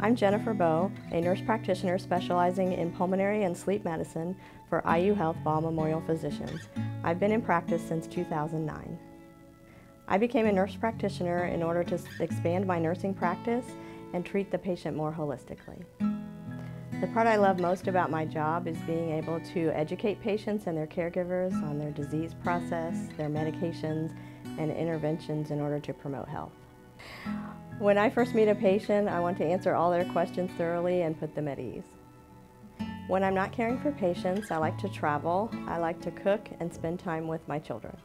I'm Jennifer Bow, a nurse practitioner specializing in pulmonary and sleep medicine for IU Health Ball Memorial Physicians. I've been in practice since 2009. I became a nurse practitioner in order to expand my nursing practice and treat the patient more holistically. The part I love most about my job is being able to educate patients and their caregivers on their disease process, their medications, and interventions in order to promote health. When I first meet a patient, I want to answer all their questions thoroughly and put them at ease. When I'm not caring for patients, I like to travel, I like to cook and spend time with my children.